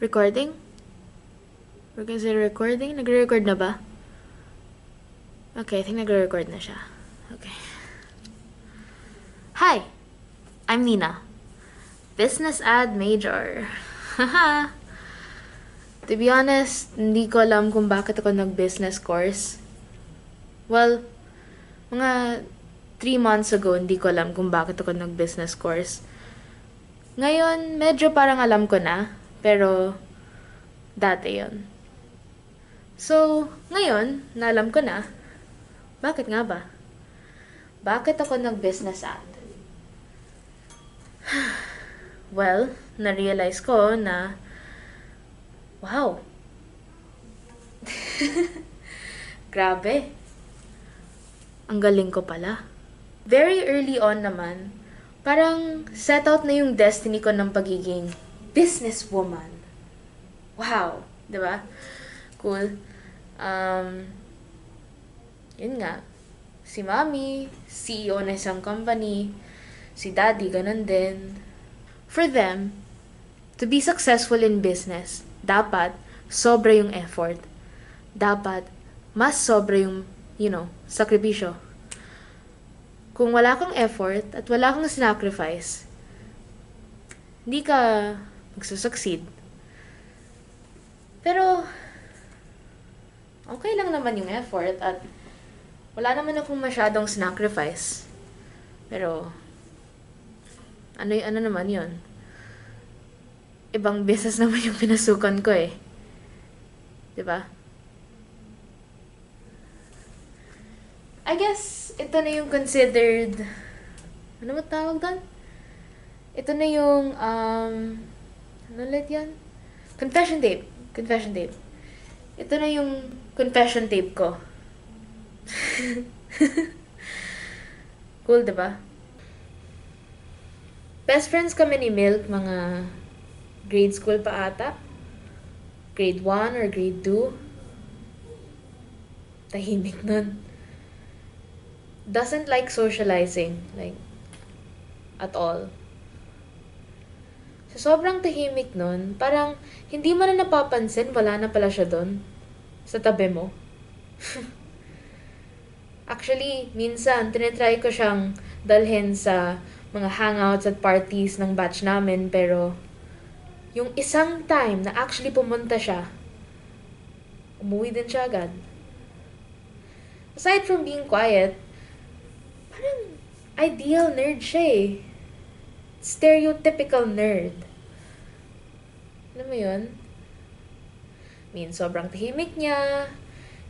Recording? We're consider recording? Nagre-record na ba? Okay, I think nagre-record na siya. Okay. Hi! I'm Nina. Business ad major. Haha! to be honest, hindi ko alam kung bakit ako nag-business course. Well, mga three months ago, hindi ko alam kung bakit ako nag-business course. Ngayon, medyo parang alam ko na, pero dati yon. So, ngayon, na alam ko na, bakit nga ba? Bakit ako nag-business ad? well, na-realize ko na, wow, grabe, ang galing ko pala. Very early on naman, parang set out na yung destiny ko ng pagiging businesswoman. Wow, ba? Cool. Um, yun nga. Si Mommy, CEO na isang company. Si Daddy, ganun din. For them, to be successful in business, dapat sobra yung effort. Dapat mas sobra yung, you know, sakripisyo. Kung wala kang effort at wala kang sacrifice, hindi ka magsusucceed. Pero, okay lang naman yung effort at wala naman akong masyadong sacrifice. Pero, ano, ano naman yon Ibang business naman yung pinasukan ko eh. ba? I guess, ito na yung considered, ano ba tawag doon? Ito na yung, um, ano ulit yan? Confession tape. Confession tape. Ito na yung confession tape ko. cool, diba? Best friends kami ni Milk, mga grade school pa ata. Grade 1 or grade 2. Tahimik nun. Doesn't like socializing. Like, at all. So, sobrang tahimik nun. Parang, hindi mo na napapansin, wala na pala siya doon. Sa tabi mo. Actually, minsan, tinitry ko siyang dalhin sa mga hangouts at parties ng batch namin, pero yung isang time na actually pumunta siya, umuwi din siya agad. Aside from being quiet, parang ideal nerd siya eh. Stereotypical nerd. Alam mo yun? I mean, sobrang tahimik niya,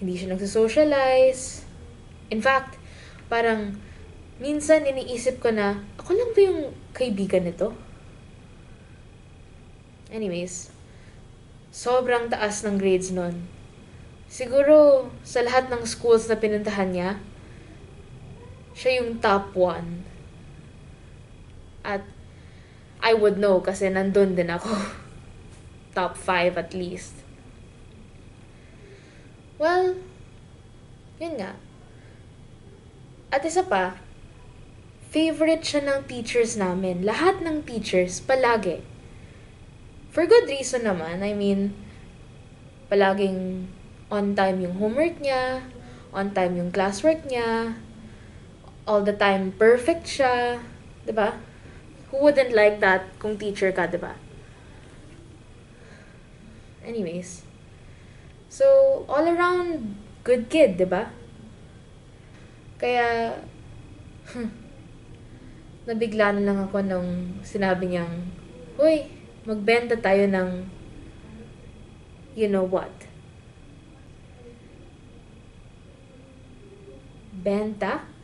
hindi siya nagsosocialize. In fact, parang minsan iniisip ko na, ako lang ba yung kaibigan nito? Anyways, sobrang taas ng grades nun. Siguro, sa lahat ng schools na pinuntahan niya, siya yung top one. At I would know kasi nandun din ako. top five at least. Well, yun nga. At isa pa, favorite siya ng teachers namin. Lahat ng teachers, palagi. For good reason naman. I mean, palaging on time yung homework niya, on time yung classwork niya, all the time perfect siya, 'di ba? Who wouldn't like that kung teacher ka, 'di ba? Anyways. So, all around good kid, 'di ba? Kaya hmm, nabigla na lang ako nung sinabi niyang, "Hoy, magbenta tayo ng you know what?" Benta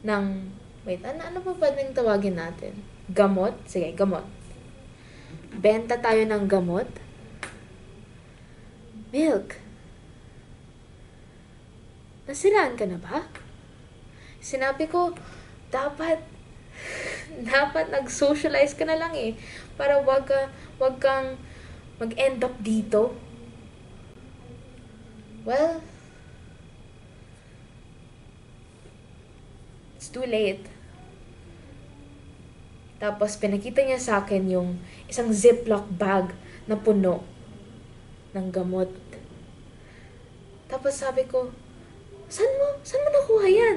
ng wait, ano ano pa pwedeng tawagin natin? Gamot? Sige, gamot. Benta tayo ng gamot? Milk. Nasiraan ka na ba? Sinabi ko, dapat, dapat nag-socialize ka na lang eh. Para wag, ka, wag kang mag-end up dito. Well, too late. Tapos pinakita niya sa akin yung isang ziploc bag na puno ng gamot. Tapos sabi ko, saan mo, saan mo nakuha yan?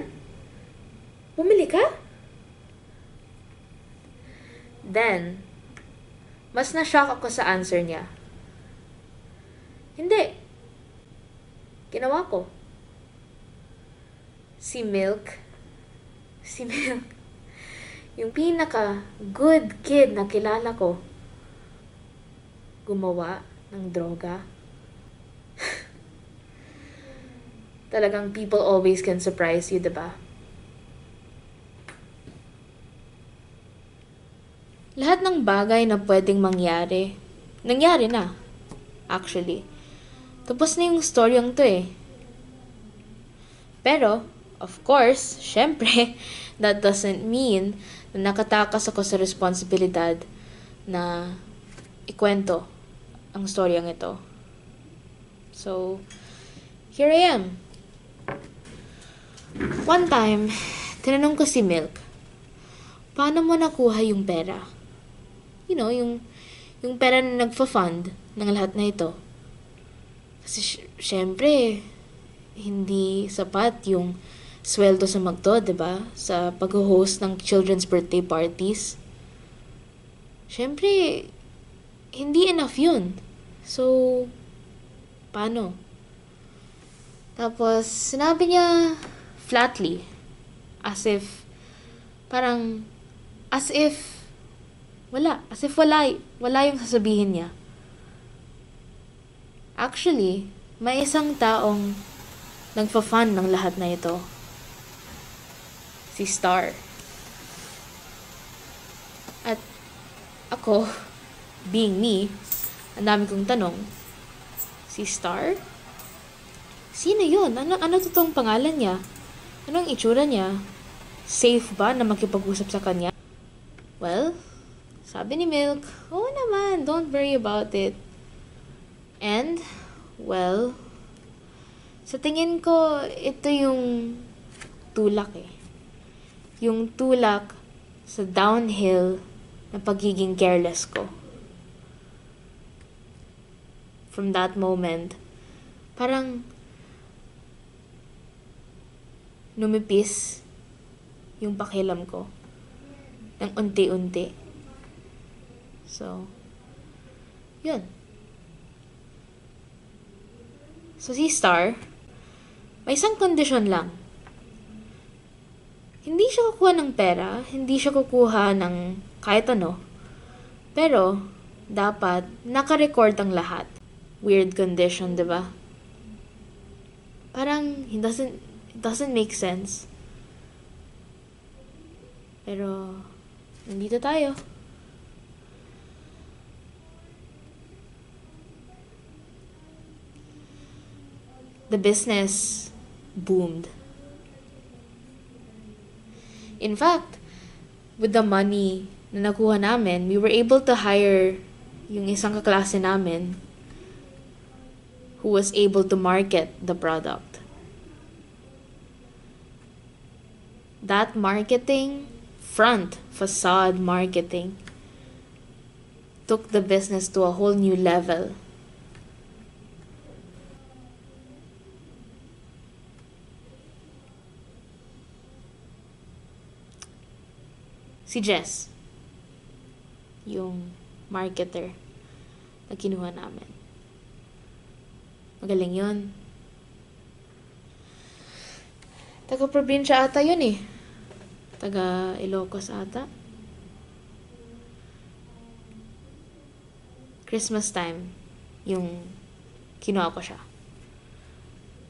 Bumili ka? Then, mas na-shock ako sa answer niya. Hindi. Ginawa ko. Si Milk. Si Milk. Yung pinaka good kid na kilala ko. Gumawa ng droga. Talagang people always can surprise you, diba? Lahat ng bagay na pwedeng mangyari, nangyari na. Actually. Tapos na yung storyang to eh. Pero, of course, syempre, that doesn't mean na nakatakas ako sa responsibilidad na ikwento ang storyang ito. So, here I am. One time, tinanong ko si Milk, paano mo nakuha yung pera? You know, yung, yung pera na nagfa-fund ng lahat na ito. Kasi sy- syempre, hindi sapat yung sweldo sa Magdo, 'di ba? Sa pag-host ng children's birthday parties. Syempre, hindi enough 'yun. So, paano? Tapos, sinabi niya flatly, as if, parang, as if, wala, as if wala, wala yung sasabihin niya. Actually, may isang taong nagfa-fun ng lahat na ito si Star. At ako, being me, ang dami kong tanong, si Star? Sino yun? Ano, ano totoong pangalan niya? Anong itsura niya? Safe ba na makipag-usap sa kanya? Well, sabi ni Milk, oo naman, don't worry about it. And, well, sa tingin ko, ito yung tulak eh yung tulak sa downhill na pagiging careless ko. From that moment, parang numipis yung pakilam ko ng unti-unti. So, yun. So, si Star, may isang kondisyon lang hindi siya kukuha ng pera, hindi siya kukuha ng kahit ano. Pero, dapat naka-record ang lahat. Weird condition, di ba? Parang, it doesn't, it doesn't make sense. Pero, nandito tayo. The business boomed. In fact, with the money na nakuha namin, we were able to hire yung isang kaklase namin who was able to market the product. That marketing, front facade marketing, took the business to a whole new level. Si Jess. Yung marketer na kinuha namin. Magaling yun. Taga-probinsya ata yun eh. Taga Ilocos ata. Christmas time, yung kinuha ko siya.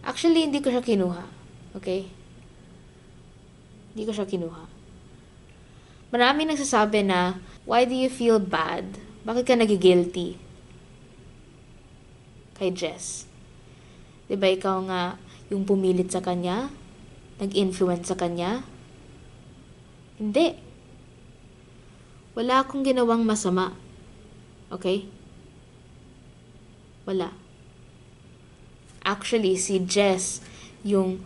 Actually, hindi ko siya kinuha. Okay? Hindi ko siya kinuha. Marami nagsasabi na, why do you feel bad? Bakit ka nagigilty? Kay Jess. Diba ikaw nga yung pumilit sa kanya? Nag-influence sa kanya? Hindi. Wala akong ginawang masama. Okay? Wala. Actually, si Jess yung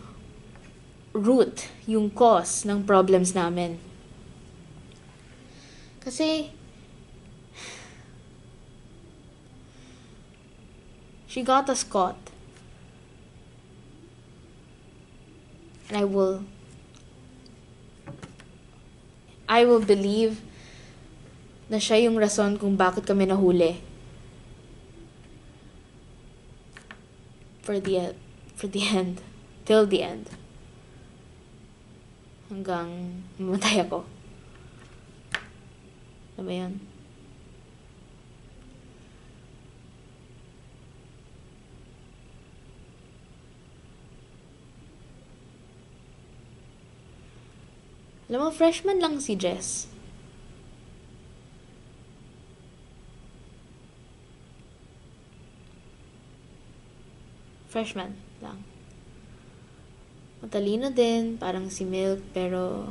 root, yung cause ng problems namin. Kasi, she got us caught. And I will, I will believe na siya yung rason kung bakit kami nahuli. For the, for the end. Till the end. Hanggang mamatay ako. Ano ba yun? Alam mo, freshman lang si Jess. Freshman lang. Matalino din, parang si Milk, pero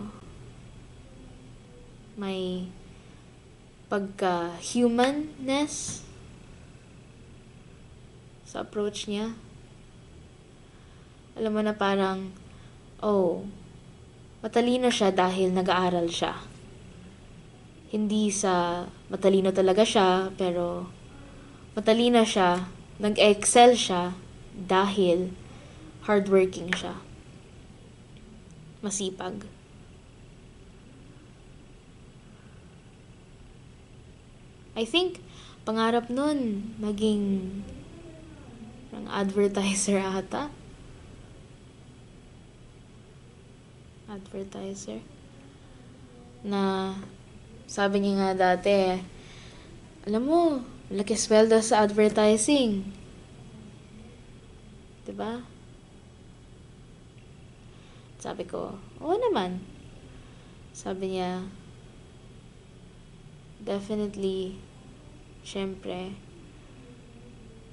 may pagka-humanness sa approach niya. Alam mo na parang, oh, matalino siya dahil nag-aaral siya. Hindi sa matalino talaga siya, pero matalino siya, nag-excel siya dahil hardworking siya. Masipag. I think, pangarap nun, maging parang advertiser ata. Advertiser. Na, sabi niya nga dati, alam mo, laki sweldo sa advertising. Diba? Sabi ko, oo naman. Sabi niya, definitely, syempre,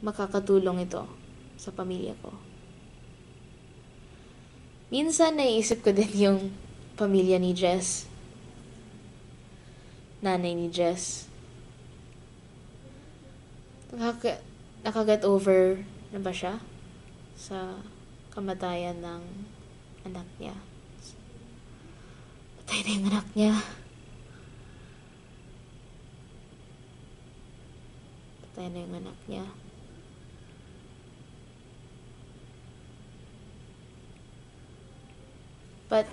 makakatulong ito sa pamilya ko. Minsan naiisip ko din yung pamilya ni Jess. Nanay ni Jess. Nakaka nakaget over na ba siya sa kamatayan ng anak niya. Patay na yung anak niya. Patay na yung anak niya. But,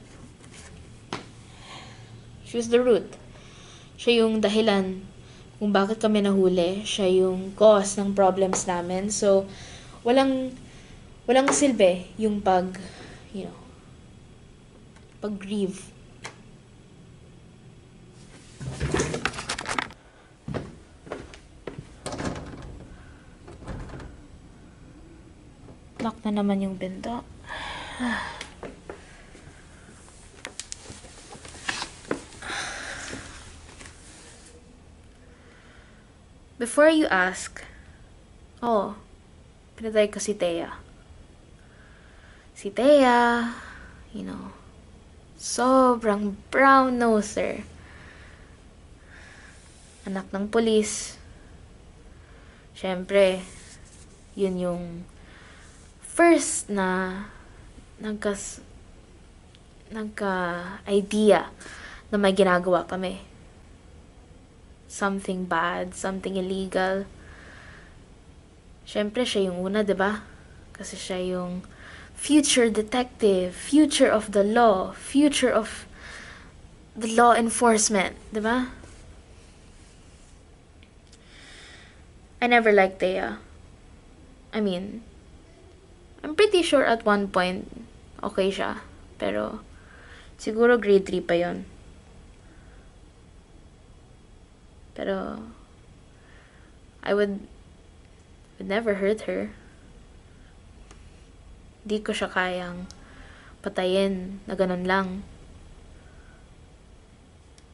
she was the root. Siya yung dahilan kung bakit kami nahuli. Siya yung cause ng problems namin. So, walang, walang silbi yung pag, you know, pag-grieve. Lock na naman yung pinto. Before you ask, oh, pinatay ko si Thea. Si Thea, you know, sobrang brown noser. Anak ng polis. Siyempre, yun yung first na nagkas nagka-idea na may ginagawa kami. Something bad, something illegal. Siyempre, siya yung una, di ba? Kasi siya yung future detective, future of the law, future of the law enforcement, di ba? I never liked Thea. I mean, I'm pretty sure at one point, okay siya. Pero, siguro grade 3 pa yon. Pero, I would, would never hurt her. Di ko siya kayang patayin na ganun lang.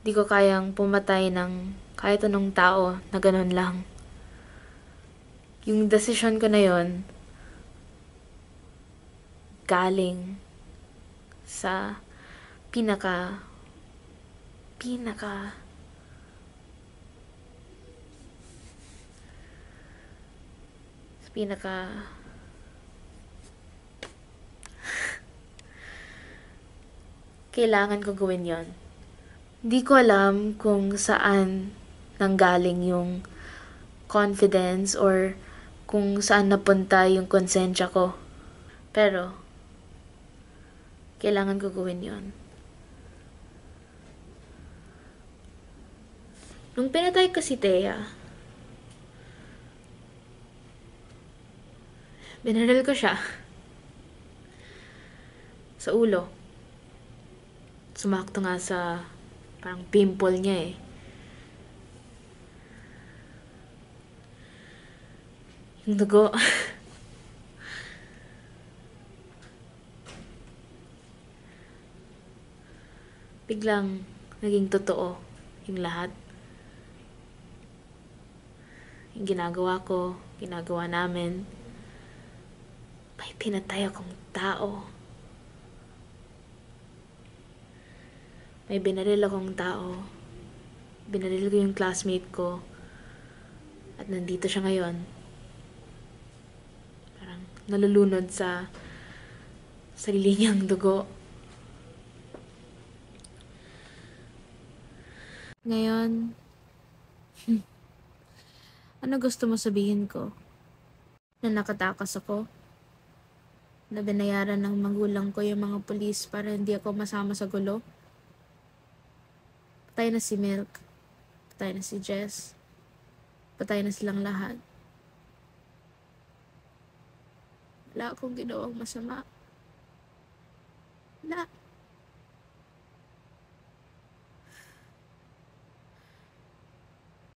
Di ko kayang pumatay ng kahit anong tao na ganun lang. Yung decision ko na yon galing sa pinaka pinaka sa pinaka kailangan ko gawin yon Di ko alam kung saan nanggaling yung confidence or kung saan napunta yung konsensya ko. Pero, kailangan ko gawin yon. Nung pinatay ko si Thea, binaril ko siya sa ulo. Sumakto nga sa parang pimple niya eh. Yung dugo. Biglang naging totoo yung lahat. Yung ginagawa ko, ginagawa namin. May pinatay akong tao. May binaril akong tao. Binaril ko yung classmate ko. At nandito siya ngayon. Parang nalulunod sa sarili niyang dugo. Ngayon, ano gusto mo sabihin ko? Na nakatakas ako? Na binayaran ng magulang ko yung mga pulis para hindi ako masama sa gulo? Patay na si Milk. Patay na si Jess. Patay na silang lahat. Wala akong ginawang masama. Wala.